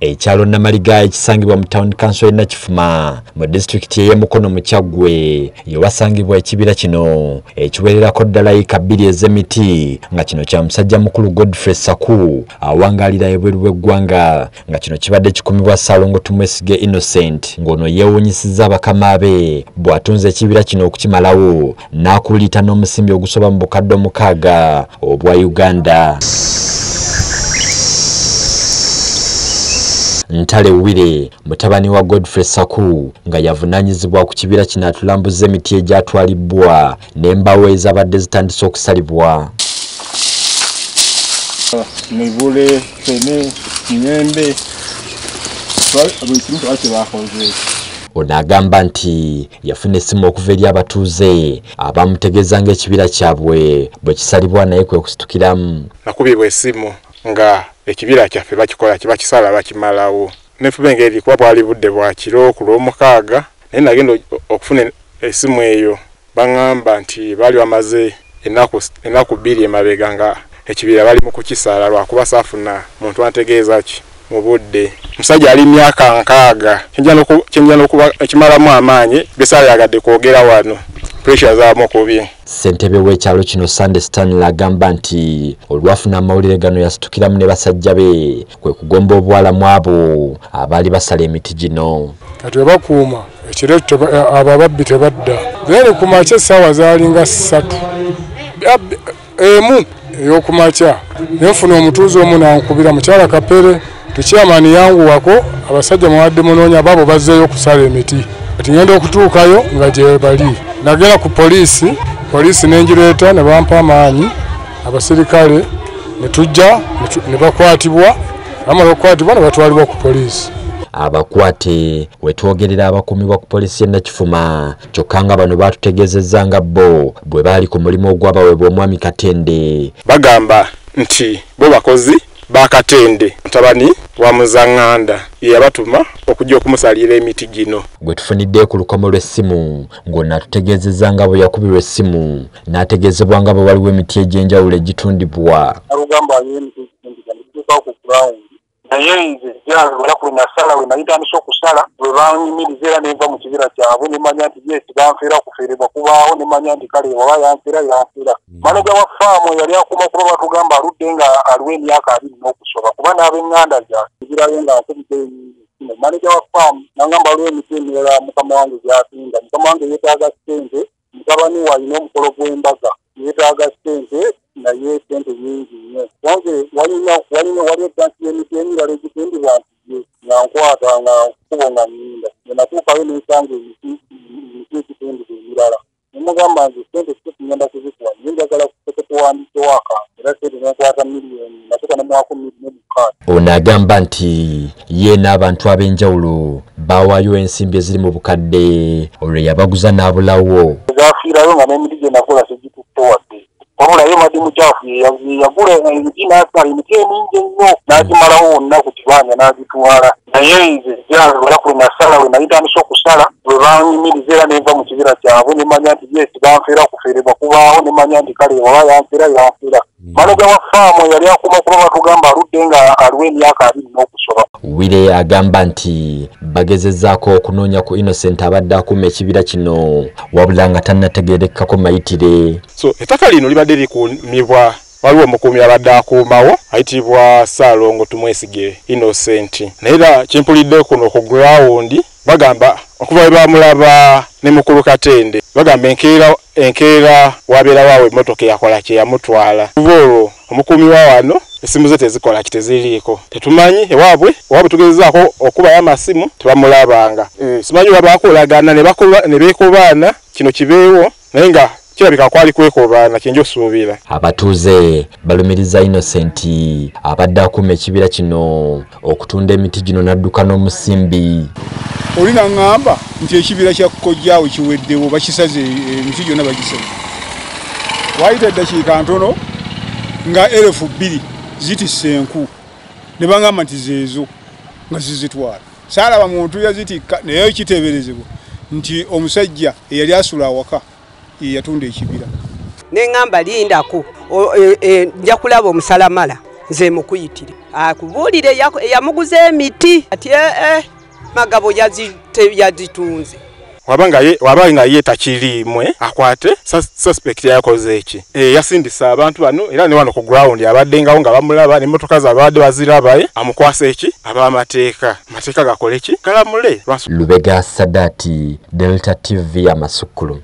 ekyalo namaliga ekisangibwa mu town council enakifuma mu disitulikiti ey'emukono mu kyaggwe yewasangibwa ekibira kino ekiwererako ddala yika bbiri ez'emiti nga kino kya musajja mukulu godfrey saku awangaalira ebweru bw'eggwanga nga kino kibadde kikumibwa ssaalongo tumwesige innocent ng'ono yeewuunyisizza abakama be bw'atunze ekibira kino okukimalawo n'akuliita n'omusimbi ogusoba mu bukadde omukaaga obwa uganda ntale wire mutabani wa godfrey saku nga yavunaanyizibwa ku kibira kino atulambuza emiti egyatwalibbwa n'embawo ezabadde zitandise okusalibwa. Mivule fene miyembe buli kimu twali kyebakoze ono agamba nti yafuna essimu okuva eri abatuuze abamutegeeza ng'ekibira kyabwe bwe kisalibwa naye kwe kusitukiramu. Nakubibwa essimu nga ekibira kyaffe bakikola kibakisala bakimalawo. Nefuba engeri kuba bwali budde bwakiro ku lwomukaaga. Naye nagenda okufuna essimu eyo. Baŋŋamba nti baali bamaze ennaku ennaku bbiri emabega nga ekibira bali mu kukisala lwakuba saafuna muntu antegeeza ki? Mu budde. Musajja ali myaka nkaaga. Kyenjala okuba ekimalamu amaanyi besaayagadde kwogera wano. Pressure zaamu kubye ssentebe w'ekyalo kino sunday stanley agamba nti olwafuna amawulire gano yasitukiramu ne basajja be kwe kugomba obwalamu abo abaali basala emiti gino. Kati webakuuma ekiro abo ababbi tebadda. Then ku makya essaawa zaalinga ssatu. Emu ey'okumakya nenfuna omutuuze omu nankubira mukyala kapere tukyamani yanguwako abasajja muwadde munoonya baabo bazzeeyo okusala emiti. Kati ngenda okutuukayo nga gye bali. Nagenda ku poliisi poliisi nengireeta ne bampa amaanyi abasirikale ne tujja ne bakwatibwa bamala okukwatibwa ne batwalibwa ku poliisi. Abakwate wetwogerera abakuumibwa ku poliisi y'e nakifuma kyokka nga bano baatutegeezezza nga bo bwe baali ku mulimu ogwabaweebwa omwami katende. Bagamba nti bo bakozi bakatende. Mutabani wa muzaŋŋanda ye yabatuma okujja okumusalira emiti gino. Gwe tufunidde ku lukomo lw'essimu ng'ono atutegeezezza nga bwe yakubirwa essimu n'ategeezebwa nga bwe waliwo emiti egy'enjawulo egitundibwa. Ku naye nze olunaku lwe nasala we nayitandisa okusala lwe banyumiriza era nenva mu kibira kyabwe nemanya nti yes banfeera kuferebwa kubaawo nemanya nti kale waba yanfeera yanfeera manaja wa faamu yali akuma kuba batugamba aludde nga aliwo emyaka abiri n'okusoba kuba n'ab'eŋŋanda zakibirayo nga nkubidde kino manaja wa faamu nangamba waliwo emiti emirala mukama wange gyatunda mukama wange yeetaaga sente mutabani we alina omukolo gw'embaga yeetaaga sente naye sente nyingi nnyo. Wange walina walina wali etansi y'emiti emirala egitundibwa nti nga nkwata nga nkubo nga nninda enatuukayo nensanga emiti emiti egitundibwa emirala. Nemugamba nti sente kito tugenda nenkwata miliyoni natuuka nemwako mmiri nemukaaga ono agamba nti ye n'abantu ab'enjawulo baawaayo ensimbi eziri mu bukadde olwo yabaguza n'abulawo. Ezafiirayo nga n'emiti gye nakola tegitutte wadde wabula ye madi mukyafu yagula emiti n'asala emiti emingi ennyo n'agimalawo wonna ku kibanja n'agitwala. Naye nze olunaku lwe nasala we nayitandisa okusala lwe banyumiriza era nenva mu kibira kyabwe nemanya nti yes banfeera kuferebwa kubaawo nemanya nti kale waba yanfeera yanfeera manaja wa faamu yali akuma kuba batugamba aludde nga aliwo emyaka abiri n'okusoba wire agamba nti bagezezzaako okunoonya ku innocent abadde akuuma ekibira kino wabula nga tannategeerekkako mayitire. So ettaka lino libadde likumibwa waliwo omukuumi abadde akuumawo ayitibwa saalongo tumwesige innocent. Naye era kyempulidde kuno ku gurawundi bagamba okuva we bamulaba ne mukulu katende bagamba enkeera enkeera wabeerawo awo emmotoka eyakola kyeyamutwala kuva olwo omukuumi wa wano essimu ze tezikola ki teziriiko? Tetumanyi ewaabwe ewaabwe tugezezaako okubayo amasimu tebamulabanga. Simanyi oba bakolagana ne beekobaana kino kibeewo naye nga kirabika kwali kwekobaana kyenja osuubira abatuuze balumiriza innocent abadde akuuma ekibira kino okutunda emiti gino n'adduka n'omusimbi oli naŋŋamba nti ekibira kya kkojjaawe kiweddewo bakisaze emiti gyonna bagisaze waayita eddakiika ntono nga erefu bbiri zitisse enku ne baŋŋamba nti zeezo nga zizitwala. Saalaba muntu yazitikka naye kiteeberezebwa nti omusajja eyali asula awaka yeyatunda ekibira. Neŋŋamba lindako nja kulaba omusalamala nze mukuyitire. Akubuulire eya- eyamuguza emiti ati ee magabo yazitunze waba nga ye- takiriimwe akwate sus- suspect yakoze eki e, yasindisa abantu bano era ne wano ku ground abaddengawo nga bamulaba n'emmotoka ze abadde bazirabaye amukwasa eki? Ab'amateeka. Amateeka gakole ki? Galamule. Lubega sadati delta tv amasukulu